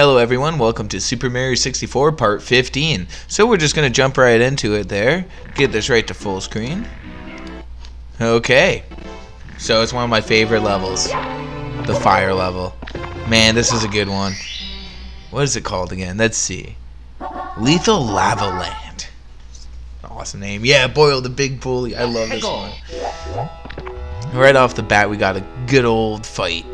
Hello everyone, welcome to Super Mario 64 Part 15. So we're just going to jump right into it there. Get this right to full screen. Okay. So it's one of my favorite levels. The fire level. Man, this is a good one. What is it called again? Let's see. Lethal Lava Land. Awesome name. Yeah, Boil oh, the Big Bully. I love this one. Right off the bat, we got a good old fight.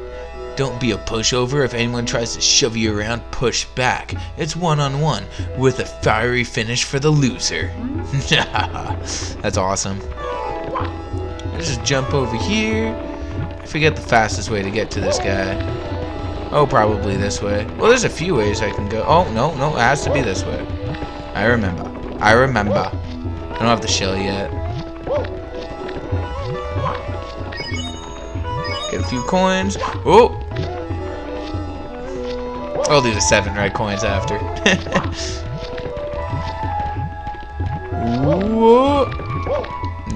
Don't be a pushover. If anyone tries to shove you around, push back. It's one on one with a fiery finish for the loser. That's awesome. Let's just jump over here. I forget the fastest way to get to this guy. Oh, probably this way. Well, there's a few ways I can go. Oh, no, no, it has to be this way. I remember. I remember. I don't have the shell yet. Get a few coins. Oh! oh I'll do the seven red coins after. Whoa!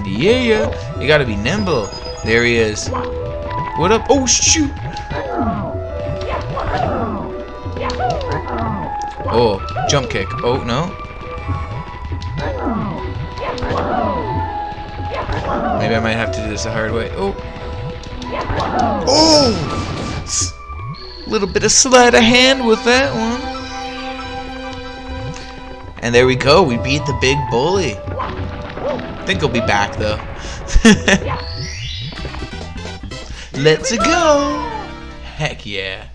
Yeah, you gotta be nimble. There he is. What up? Oh shoot! Oh, jump kick. Oh no. Maybe I might have to do this the hard way. Oh. Oh! Little bit of sleight of hand with that one. And there we go. We beat the big bully. I think he'll be back though. Let's go. Heck yeah.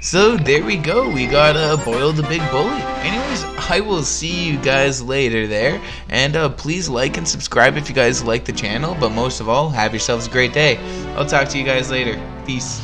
So there we go. We got uh, Boil the Big Bully. Anyways, I will see you guys later there. And uh, please like and subscribe if you guys like the channel. But most of all, have yourselves a great day. I'll talk to you guys later. Peace.